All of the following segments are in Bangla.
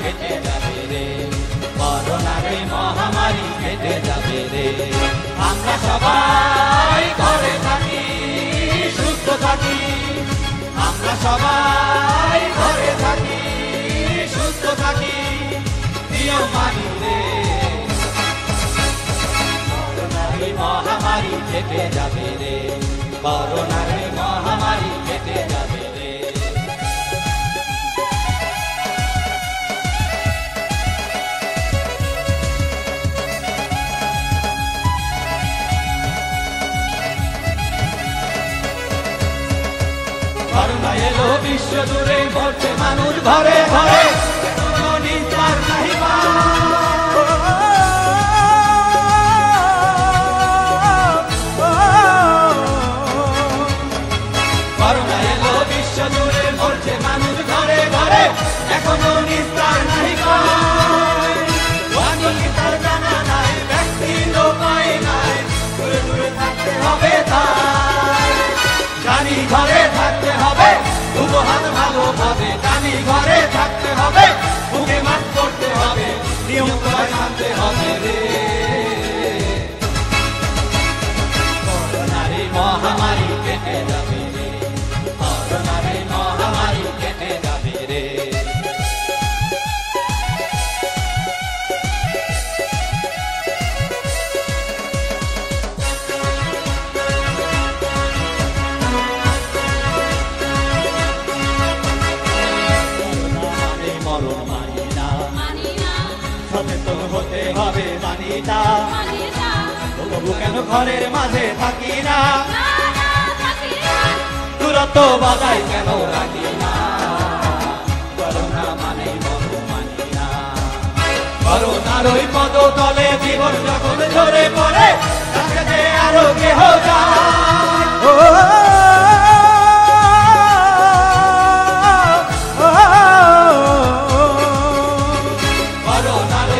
কেটে যাবে রে। করোনার এই মহামারী কেটে যাবে রে। আমরা সবাই ঘরে থাকি, সুস্থ থাকি। আমরা সবাই ঘরে থাকি, সুস্থ থাকি। নিয়ম মানি রে মহামারী কেটে যাবে রে। করোনার মহামারী কেটে যাবে করোনা এলো বিশ্ব জুড়ে মরছে মানুষ ঘরে ঘরে। ঘরে থাকতে হবে বুকে মাছ করতে হবে। নিয়ম সচেতন হতে হবে মানি না তবু কেন ঘরের মাঝে থাকি না? দূরত্ব বাজাই কেন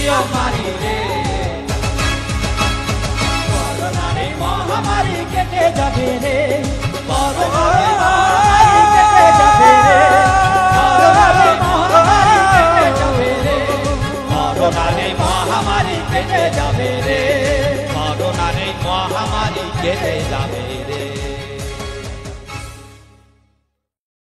নিয়ম মানি রে। করোনার মহামারী কেটে যাবে রে। করোনার মহামারী কেটে যাবে রে। করোনার মহামারী কেটে মহামারী কেটে যাবে রে।